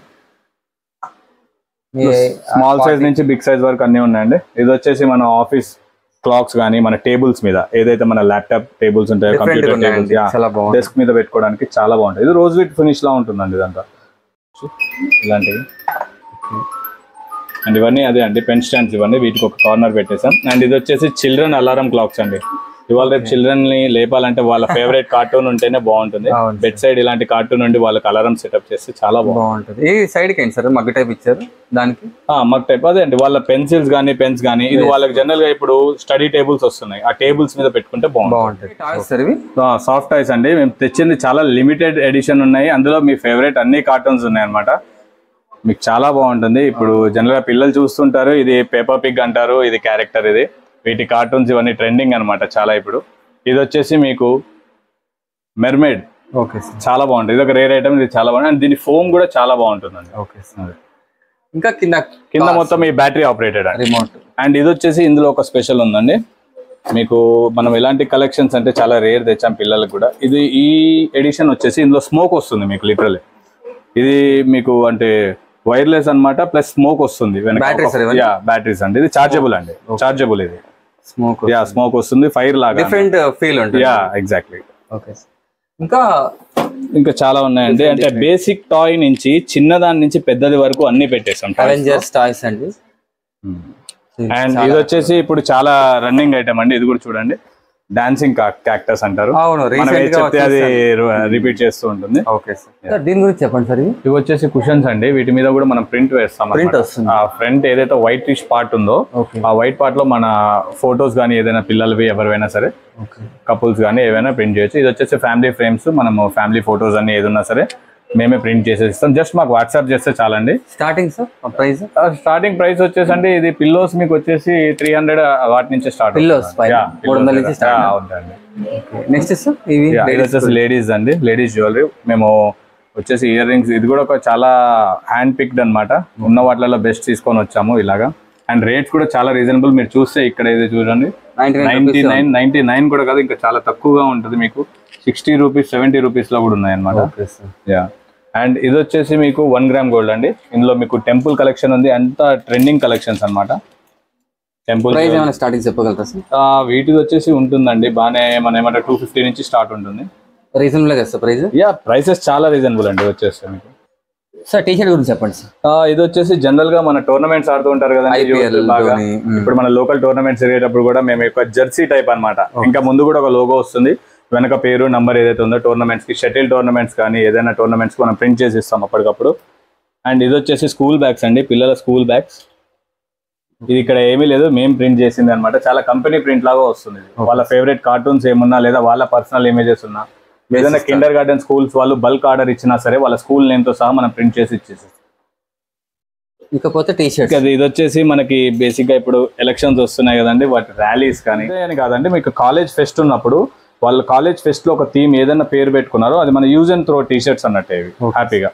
స్మాల్ సైజ్ నుంచి బిగ్ సైజ్ వరకు అన్ని ఉన్నాయండి. ఇది వచ్చేసి మన ఆఫీస్ క్లాక్స్ కానీ మన టేబుల్స్ మీద. ఏదైతే మన ల్యాప్టాప్ టేబుల్స్ ఉంటాయో కంప్యూటర్. టేబుల్స్. డెస్క్ మీద పెట్టుకోవడానికి చాలా బాగుంటుంది ఇది రోజ్ ఫినిష్ లా ఉంటుందండి ఇదంతా. ఇలాంటివి. అండ్ ఇవన్నీ అదే అండి పెన్ స్టాండ్స్ ఇవన్నీ వీటికి ఒక కార్నర్ పెట్టేసాం అండ్ ఇది వచ్చేసి చిల్డ్రన్ అలారం క్లాక్స్ అండి. ఇవాళ రేపు చిల్డ్రన్ని లేపాలంటే వాళ్ళ ఫేవరెట్ కార్టూన్ ఉంటేనే బాగుంటుంది. బెడ్ సైడ్ ఇలాంటి కార్టూన్ నుండి వాళ్ళకి అలారం సెటప్ చేస్తే చాలా బాగుంటుంది. ఈ సైడ్కి ఏంటి సార్? మగ్గు టైప్ ఇచ్చారు దానికి? ఆ, మగ్ టైప్ అదే అండి. వాళ్ళ పెన్సిల్స్ కానీ పెన్స్ కానీ ఇది వాళ్ళకి జనరల్గా ఇప్పుడు స్టడీ టేబుల్స్ వస్తున్నాయి. ఆ టేబుల్స్ మీద పెట్టుకుంటే బాగుంటుంది. సాఫ్ట్ టాయ్స్ అండి. మేము తెచ్చింది చాలా లిమిటెడ్ ఎడిషన్ ఉన్నాయి. అందులో మీ ఫేవరెట్ అన్ని కార్టూన్స్ ఉన్నాయి అన్నమాట మీకు చాలా బాగుంటుంది. ఇప్పుడు జనరల్గా పిల్లలు చూస్తుంటారు. ఇది పేపర్ పిగ్ అంటారు. ఇది క్యారెక్టర్ ఇది. వీటి కార్టూన్స్ ఇవన్నీ ట్రెండింగ్ అన్నమాట చాలా ఇప్పుడు. ఇది వచ్చేసి మీకు మెర్మేడ్. Okay sir. చాలా బాగుంటుంది. ఇది ఒక రేర్ ఐటమ్ ఇది చాలా బాగుంటుంది. అండ్ దీని ఫోమ్ కూడా చాలా బాగుంటుందండి. Okay sir. ఇంకా కింద కింద మొత్తం ఈ బ్యాటరీ ఆపరేటెడ్ అండి. రిమోట్. అండ్ ఇది వచ్చేసి ఇందులో ఒక స్పెషల్ ఉందండి. మీకు మనం ఎలాంటి కలెక్షన్స్ అంటే చాలా రేర్ తెచ్చాం పిల్లలకు కూడా. ఇది ఈ ఎడిషన్ వచ్చేసి ఇందులో స్మోక్ వస్తుంది మీకు లిటరలీ ఇది మీకు అంటే వైర్లెస్ అన్నమాట ప్లస్ స్మోక్ వస్తుంది బ్యాటరీస్ అండి. ఇది చార్జబుల్ అండి. చార్జబుల్ ఇది. స్మోక్ యా స్మోక్ వస్తుంది ఫైర్ లాగా డిఫరెంట్ ఫీల్ ఉంటుంది. యా ఎగ్జాక్ట్లీ ఓకే ఇంకా ఇంకా చాలా ఉన్నాయండి. అంటే బేసిక్ టాయ్ నుంచి చిన్నదాని నుంచి పెద్దది వరకు అన్ని పెట్టేసాం. అవెంజర్స్ టాయ్స్ అండి. అండ్ ఇది వచ్చేసి ఇప్పుడు చాలా రన్నింగ్ ఐటమ్ అండి. ఇది కూడా చూడండి. డాన్సింగ్ క్యాక్టస్ అంటారు. అవును చెప్తే అది రిపీట్ చేస్తూ ఉంటుంది. ఓకే సార్ దీని గురించి చెప్పండి సార్ ఇవి వచ్చేసి కుషన్స్ అండి. వీటి మీద కూడా మనం ప్రింట్ వేస్తాం అన్నమాట. వస్తుంది. ఆ ఫ్రంట్ ఏదైతే వైట్ ఫిష్ పార్ట్ ఉందో ఆ వైట్ పార్ట్లో మన ఫొటోస్ కానీ ఏదైనా పిల్లలవి ఎవరివైనా సరే ఓకే కపుల్స్ కానీ ఏవైనా ప్రింట్ చేయొచ్చు. ఇది వచ్చేసి ఫ్యామిలీ ఫ్రేమ్స్ మనము ఫ్యామిలీ ఫొటోస్ అన్ని ఏదున్నా సరే మేమే ప్రింట్ చేసేసి ఇస్తాం. జస్ట్ మాకు వాట్సాప్ చేస్తే చాలండి. Starting sir price? Starting price వచ్చేసి అండి ఇది పిల్లోస్ మీకు వచ్చేసి త్రీ హండ్రెడ్ వాటి నుంచి స్టార్ట్. అవునండి. నెక్స్ట్ సార్ ఇవి వచ్చేసి లేడీస్ అండి లేడీస్ జ్యువెలరీ మేము వచ్చేసి ఇయర్ రింగ్స్ ఇది కూడా ఒక చాలా హ్యాండ్ పిక్డ్ అన్నమాట. ఉన్న వాటిలలో బెస్ట్ తీసుకొని వచ్చాము ఇలాగా. అండ్ రేట్స్ కూడా చాలా రీజనబుల్ మీరు చూస్తే ఇక్కడ ఇది చూడండి. 99 నైన్టీ నైన్ నైన్టీ నైన్ కూడా కాదు ఇంకా చాలా తక్కువగా ఉంటుంది మీకు. సిక్స్టీ రూపీస్ సెవెంటీ రూపీస్లో కూడా ఉన్నాయి అనమాట అండ్ ఇది వచ్చేసి మీకు వన్ గ్రామ్ గోల్డ్ అండి. ఇందులో మీకు టెంపుల్ కలెక్షన్ ఉంది. అంతా ట్రెండింగ్ కలెక్షన్స్ అన్నమాట. టెంపుల్ స్టార్టింగ్ చెప్పగలుగుతా సార్? వీటిది వచ్చేసి ఉంటుందండి. బాగానే మన ఏమంటారు టూ ఫిఫ్టీ నుంచి స్టార్ట్ ఉంటుంది. రీజనబుల్ కదా సార్ ప్రైస్? యా ప్రైసెస్ చాలా రీజనబుల్ అండి వచ్చేసి మీకు. సార్ టీ షర్ట్ గురించి చెప్పండి సార్. ఇది వచ్చేసి జనరల్గా మన టోర్నమెంట్స్ ఆడుతూ ఉంటారు కదా. ఇప్పుడు మన లోకల్ టోర్నమెంట్స్ జరిగేటప్పుడు కూడా మేము ఒక జెర్సీ టైప్ అన్నమాట. ఇంకా ముందు కూడా ఒక లోగో వస్తుంది. వెనక పేరు నంబర్ ఏదైతే ఉందో టోర్నమెంట్స్కి షటిల్ టోర్నమెంట్స్ కానీ ఏదైనా టోర్నమెంట్స్కి మనం ప్రింట్ చేసి ఇస్తాం అప్పటికప్పుడు. అండ్ ఇది వచ్చేసి స్కూల్ బ్యాగ్స్ అండి పిల్లల స్కూల్ బ్యాగ్స్ ఇది ఇక్కడ ఏమీ లేదు మేము ప్రింట్ చేసింది అనమాట చాలా కంపెనీ ప్రింట్ లాగా వస్తుంది. వాళ్ళ ఫేవరెట్ కార్టూన్స్ ఏమున్నా లేదా వాళ్ళ పర్సనల్ ఇమేజెస్ ఉన్నా ఏదైనా కిండర్ గార్డెన్ స్కూల్స్ వాళ్ళు బల్క్ ఆర్డర్ ఇచ్చినా సరే వాళ్ళ స్కూల్ నేమ్తో సహా మనం ప్రింట్ చేసి ఇచ్చేసి ఇకపోతే టీ షర్ట్ అది ఇది వచ్చేసి మనకి బేసిక్గా ఇప్పుడు ఎలక్షన్స్ వస్తున్నాయి కదండి వాటి ర్యాలీస్ కానీ. అని కాదండి మీకు కాలేజ్ ఫెస్ట్ ఉన్నప్పుడు వాళ్ళ కాలేజ్ ఫెస్ట్లో ఒక థీమ్ ఏదైనా పేరు పెట్టుకున్నారో అది మన use and throw T shirts అన్నట్టు ఇవి హ్యాపీగా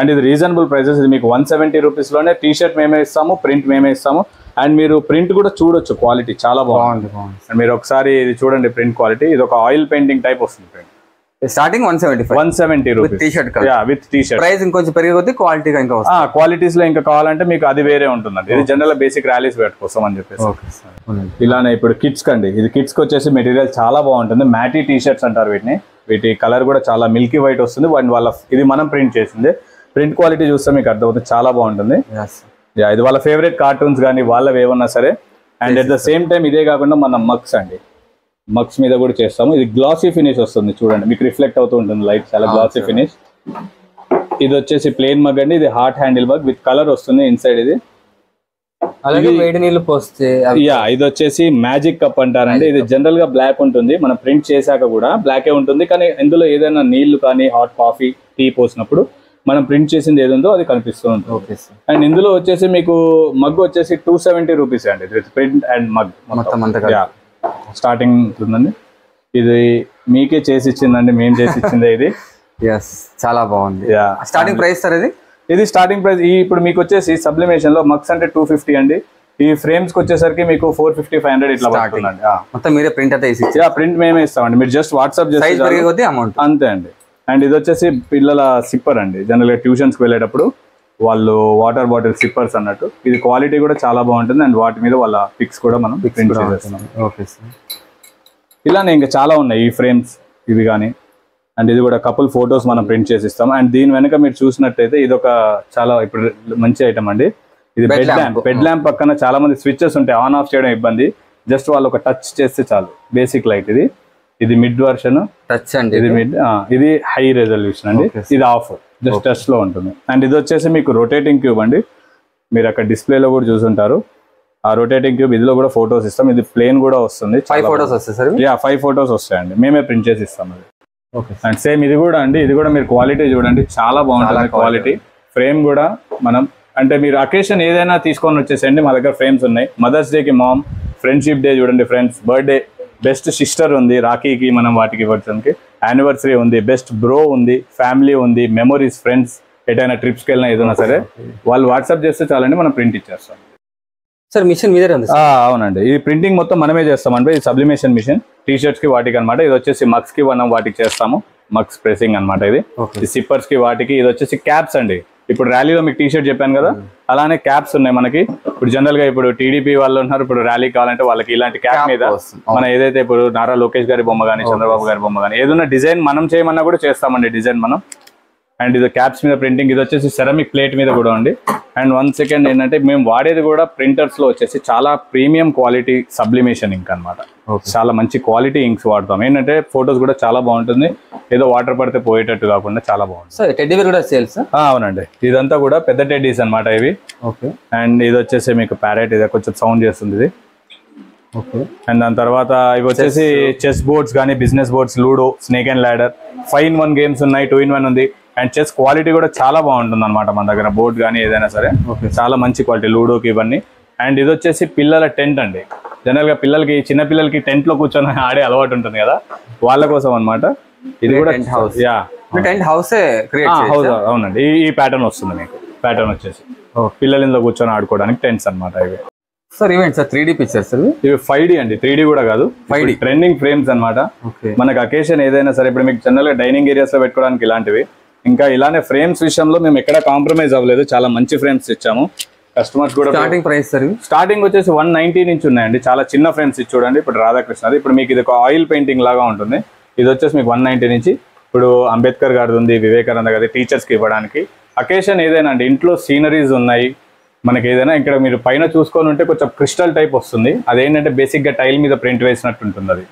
అండ్ ఇది రీజనబుల్ ప్రైసెస్ ఇది మీకు వన్ సెవెంటీ రూపీస్లోనే టీ షర్ట్ మేమే ఇస్తాము ప్రింట్ మేమే ఇస్తాము. అండ్ మీరు ప్రింట్ కూడా చూడొచ్చు క్వాలిటీ చాలా బాగుంది. అండ్ మీరు ఒకసారి ఇది చూడండి ప్రింట్ క్వాలిటీ ఇది ఒక ఆయిల్ పెయింటింగ్ టైప్ వస్తుంది print starting one seventy five one seventy rupees T shirt yeah with T shirt price ఇంకొంచెం పెరిగే కొద్దీ క్వాలిటీగా ఇంకా వస్తుంది. క్వాలిటీస్లో ఇంకా కావాలంటే మీకు అది వేరే ఉంటుందండి. ఇది జనరల్ బేసిక్ ర్యాలీస్ వేట్ అని చెప్పేసి. ఇలానే ఇప్పుడు కిడ్స్ కండి. ఇది కిడ్స్కి వచ్చేసి మెటీరియల్ చాలా బాగుంటుంది. మ్యాటీ టీ షర్ట్స్ అంటారు వీటిని. వీటి కలర్ కూడా చాలా మిల్కీ వైట్ వస్తుంది. అండ్ వాళ్ళ ఇది మనం ప్రింట్ చేసింది. ప్రింట్ క్వాలిటీ చూస్తే మీకు అర్థమవుతుంది. చాలా బాగుంటుంది. యా ఇది వాళ్ళ ఫేవరెట్ కార్టూన్స్ కానీ వాళ్ళవి ఏమన్నా సరే. And at the same time ఇదే కాకుండా మన మగ్స్ అండి. మగ్స్ మీద కూడా చేస్తాము. ఇది గ్లాసీ ఫినిష్ వస్తుంది చూడండి. మీకు రిఫ్లెక్ట్ అవుతూ ఉంటుంది లైట్ చాలా గ్లాసీ ఫినిష్ ఇది వచ్చేసి ప్లేన్ మగ్ అండి. ఇది heart handle mug with colour వస్తుంది ఇన్సైడ్ ఇది. అలాగే వేడి నీళ్ళు పోస్తే యా ఇది వచ్చేసి మ్యాజిక్ కప్ అంటారండి. ఇది జనరల్గా బ్లాక్ ఉంటుంది. మనం ప్రింట్ చేశాక కూడా బ్లాకే ఉంటుంది. కానీ ఇందులో ఏదైనా నీళ్ళు కానీ హాట్ కాఫీ టీ పోసినప్పుడు మనం ప్రింట్ చేసింది ఏది ఉందో అది కనిపిస్తూ ఉంటుంది. అండ్ ఇందులో వచ్చేసి మీకు మగ్ వచ్చేసి టూ సెవెంటీ రూపీస్ అండి. విత్ ప్రింట్ అండ్ మగ్ మొత్తం అంతా స్టార్టింగ్ ఉందండి ఇది మీకే చేసి ఇచ్చిందండి మేము చేసి ఇచ్చిందే ఇది. ఎస్ చాలా బాగుంది. యా స్టార్టింగ్ ప్రైస్ సార్ ఇది? ఇది స్టార్టింగ్ ప్రైస్ ఈ ఇప్పుడు మీకు వచ్చేసి సబ్లిమేషన్లో మగ్స్ అంటే టూ ఫిఫ్టీ అండి. ఈ ఫ్రేమ్స్కి వచ్చేసరికి మీకు ఫోర్ ఫిఫ్టీ ఫైవ్ హండ్రెడ్ ఇట్లా. పడుతుందండి. మొత్తం మీరే ప్రింట్ అయితే వేసి యా ప్రింట్ మేమే ఇస్తామండి. మీరు జస్ట్ వాట్సాప్. కొద్దీ అమౌంట్ అంతే అండి. అండ్ ఇది వచ్చేసి పిల్లల సిప్పర్ అండి. జనరల్గా ట్యూషన్స్కి వెళ్ళేటప్పుడు వాళ్ళు వాటర్ బాటిల్ సిప్పర్స్ అన్నట్టు. ఇది క్వాలిటీ కూడా చాలా బాగుంటుంది అండ్ వాటి మీద వాళ్ళ పిక్స్ కూడా మనం ప్రింట్ ఓకే సార్ ఇలానే ఇంకా చాలా ఉన్నాయి ఈ ఫ్రేమ్స్ ఇవి కానీ అండ్ ఇది కూడా కపుల్ ఫొటోస్ మనం ప్రింట్ చేసి ఇస్తాం అండ్ దీని వెనక మీరు చూసినట్టయితే ఇది ఒక చాలా ఇప్పుడు మంచి ఐటమ్ అండి. ఇది బెడ్. ల్యాంప్ బెడ్ ల్యాంప్ పక్కన చాలా మంది స్విచ్చెస్ ఉంటాయి. ఆన్ ఆఫ్ చేయడం ఇబ్బంది. జస్ట్ వాళ్ళు ఒక టచ్ చేస్తే చాలు. బేసిక్ లైట్ ఇది. ఇది మిడ్ వర్షన్ టచ్ అండి ఇది మిడ్ ఇది హై రెజల్యూషన్ అండి. ఇది ఆఫ్ జస్ట్ టచ్లో ఉంటుంది. అండ్ ఇది వచ్చేసి మీకు రొటేటింగ్ క్యూబ్ అండి. మీరు అక్కడ డిస్ప్లేలో కూడా చూసుంటారు. ఆ రొటేటింగ్ క్యూబ్ ఇదిలో కూడా ఫొటోస్ ఇస్తాం. ఇది ప్లేన్ కూడా వస్తుంది. ఫైవ్ ఫోటోస్ వస్తాయి సార్ యా ఫైవ్ ఫొటోస్ వస్తాయండి. మేమే ప్రింట్ చేసి ఇస్తాం అది. ఓకే అండ్ సేమ్ ఇది కూడా అండి. ఇది కూడా మీరు క్వాలిటీ చూడండి. చాలా బాగుంటుంది క్వాలిటీ ఫ్రేమ్ కూడా మనం అంటే మీరు అకేషన్ ఏదైనా తీసుకొని వచ్చేసేయండి. మా దగ్గర ఫ్రేమ్స్ ఉన్నాయి. మదర్స్ డేకి మామ్ ఫ్రెండ్షిప్ డే చూడండి ఫ్రెండ్స్ బర్త్డే బెస్ట్ సిస్టర్ ఉంది రాఖీకి మనం వాటికి ఇవ్వడానికి. యానివర్సరీ ఉంది బెస్ట్ బ్రో ఉంది ఫ్యామిలీ ఉంది మెమరీస్ ఫ్రెండ్స్ ఎటైనా ట్రిప్స్కి వెళ్ళినా ఏదైనా సరే వాళ్ళు వాట్సాప్ చేస్తే చాలండి మనం ప్రింట్ ఇచ్చేస్తాం. సార్ మిషన్ మీదే అవునండి. ఈ ప్రింటింగ్ మొత్తం మనమే చేస్తామంటే ఇది సబ్లిమేషన్ మిషన్ టీ షర్ట్స్కి వాటికి అనమాట ఇది వచ్చేసి మగ్స్కి మనం వాటికి చేస్తాము. మగ్స్ ప్రెసింగ్ అన్నమాట ఇది. సిప్పర్స్కి వాటికి ఇది వచ్చేసి క్యాప్స్ అండి. ఇప్పుడు ర్యాలీలో మీకు టీ షర్ట్ చెప్పాను కదా అలానే క్యాప్స్ ఉన్నాయి మనకి. ఇప్పుడు జనరల్గా ఇప్పుడు టీడీపీ వాళ్ళు ఉన్నారు ఇప్పుడు ర్యాలీ కావాలంటే వాళ్ళకి ఇలాంటి క్యాప్ మీద. మన ఏదైతే ఇప్పుడు నారా లోకేష్ గారి బొమ్మ కానీ చంద్రబాబు గారి బొమ్మ కానీ ఏదైనా డిజైన్ మనం చేయమన్నా కూడా చేస్తామండి డిజైన్ మనం. అండ్ ఇది క్యాప్స్ మీద ప్రింటింగ్ ఇది వచ్చేసి సెరమిక్ ప్లేట్ మీద కూడా ఉంది. అండ్ వన్ సెకండ్ ఏంటంటే మేము వాడేది కూడా ప్రింటర్స్లో వచ్చేసి చాలా ప్రీమియం క్వాలిటీ సబ్లిమేషన్ ఇంక్ అన్నమాట. చాలా మంచి క్వాలిటీ ఇంక్స్ వాడతాం. ఏంటంటే ఫొటోస్ కూడా చాలా బాగుంటుంది. ఏదో వాటర్ పడితే పోయేటట్టు కాకుండా చాలా బాగుంటుంది. సార్ కూడా సేల్ సార్ ఆ, అవునండి. ఇదంతా కూడా పెద్ద టెడ్డీస్ అన్నమాట ఇవి. ఓకే అండ్ ఇది వచ్చేసి మీకు ప్యారెట్ ఇది కొంచెం సౌండ్ చేస్తుంది ఇది. ఓకే అండ్ దాని తర్వాత ఇవి వచ్చేసి చెస్ బోర్డ్స్ కానీ business boards ludo snake and ladder five in one games ఉన్నాయి టూ ఇన్ వన్ ఉంది. అండ్ చెస్ క్వాలిటీ కూడా చాలా బాగుంటుంది అనమాట మన దగ్గర. బోర్డ్ కానీ ఏదైనా సరే. చాలా మంచి క్వాలిటీ లూడోకి ఇవన్నీ. అండ్ ఇది వచ్చేసి పిల్లల టెంట్ అండి. జనరల్గా పిల్లలకి చిన్న పిల్లలకి టెంట్లో కూర్చొని ఆడే అలవాటు ఉంటుంది కదా వాళ్ళ కోసం అన్నమాట. ఇది కూడా house. Yeah tent house house అవునండి. ఈ ఈ ప్యాటర్న్ వస్తుంది మీకు. ప్యాటర్న్ వచ్చేసి. పిల్లలు ఇందులో కూర్చొని ఆడుకోవడానికి టెంట్స్ అన్నమాట ఇవి. Sir event sir three D pictures ఇవి? ఫైవ్ డి అండి. త్రీ డి కూడా కాదు. 5D. ట్రెండింగ్ ఫ్రేమ్స్ అన్నమాట. ఓకే మనకు అకేషన్ ఏదైనా సరే ఇప్పుడు మీకు జనరల్గా డైనింగ్ ఏరియాస్లో పెట్టుకోవడానికి ఇలాంటివి. ఇంకా ఇలానే ఫ్రేమ్స్ విషయంలో మేము ఎక్కడ కాంప్రమైజ్ అవ్వలేదు. చాలా మంచి ఫ్రేమ్స్ ఇచ్చాము. కస్టమర్స్ కూడా స్టార్టింగ్ ప్రైస్ సార్ స్టార్టింగ్ వచ్చేసి వన్ నైన్టీ నుంచి ఉన్నాయండి. చాలా చిన్న ఫ్రేమ్స్ ఇచ్చి చూడండి. ఇప్పుడు రాధాకృష్ణ ఇప్పుడు మీకు ఇది ఒక ఆయిల్ పెయింటింగ్ లాగా ఉంటుంది. ఇది వచ్చేసి మీకు వన్ నైన్టీ నుంచి. ఇప్పుడు అంబేద్కర్ గారిది ఉంది వివేకానంద గారి టీచర్స్కి ఇవ్వడానికి. అకేషన్ ఏదైనా అండి ఇంట్లో సీనరీస్ ఉన్నాయి. మనకి ఏదైనా ఇక్కడ మీరు పైన చూసుకొని ఉంటే కొంచెం క్రిస్టల్ టైప్ వస్తుంది. అదేంటంటే బేసిక్గా టైల్ మీద ప్రింట్ వేసినట్టు ఉంటుంది అది.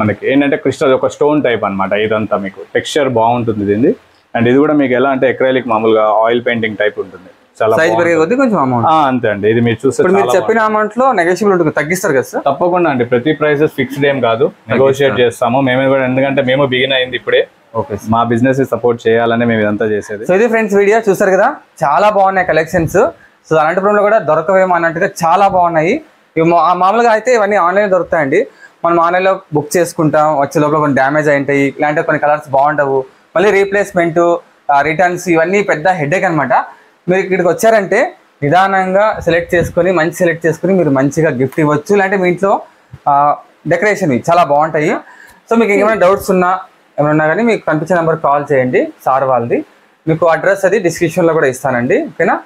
మనకి ఏంటంటే క్రిస్టల్ ఒక స్టోన్ టైప్ అన్నమాట ఇదంతా మీకు. టెక్స్చర్ బాగుంటుంది దీన్ని అండ్ ఇది కూడా మీకు ఎలా అంటే ఎక్రైలిక్ మామూలుగా ఆయిల్ పెయింటింగ్ టైప్ ఉంటుంది. చాలా సైజ్ పెరిగే బాగుంటుంది. కొద్దీ కొంచెం అమౌంట్ అంతే అండి. ఇది మీరు చూస్తే మీరు చెప్పిన అమౌంట్లో నెగోషియబుల్ ఉంటుంది. తగ్గిస్తారు కదా సార్? తప్పకుండా అండి. ప్రతి ప్రైసెస్ ఫిక్స్డ్ ఏం కాదు. నెగోషియేట్ చేస్తాము. మేమే కూడా ఎందుకంటే మేము బిగిన్ అయింది ఇప్పుడే. ఓకే మా బిజినెస్ సపోర్ట్ చేయాలని మేము ఇదంతా చేసేది. సో ఇది ఫ్రెండ్స్ వీడియో చూస్తారు కదా? చాలా బాగున్నాయి కలెక్షన్స్ సో అనంతపురంలో కూడా దొరకవేమో అన్నట్టుగా చాలా బాగున్నాయి. ఇవి మామూలుగా అయితే ఇవన్నీ ఆన్లైన్ దొరుకుతాయండి. మనం ఆన్లైన్లో బుక్ చేసుకుంటాం. వచ్చే లోపల కొన్ని డ్యామేజ్ అయింటాయి ఇలాంటి కొన్ని కలర్స్ బాగుండవు. మళ్ళీ రీప్లేస్మెంట్ రిటర్న్స్ ఇవన్నీ పెద్ద హెడేక్ అనమాట మీరు ఇక్కడికి వచ్చారంటే నిదానంగా సెలెక్ట్ చేసుకొని మంచి సెలెక్ట్ చేసుకొని మీరు మంచిగా గిఫ్ట్ ఇవ్వచ్చు. లేదంటే మీ ఇంట్లో డెకరేషన్ చాలా బాగుంటాయి. సో మీకు ఏమైనా డౌట్స్ ఉన్నా ఏమైనా ఉన్నా కానీ మీకు కనిపించే నెంబర్ కాల్ చేయండి. సార్ వాళ్ళది. మీకు అడ్రస్ అది డిస్క్రిప్షన్లో కూడా ఇస్తానండి. ఓకేనా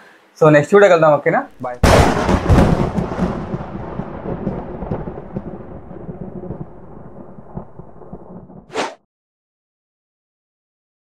సో నెక్స్ట్ వీడియో వెళ్దాం ఓకేనా బాయ్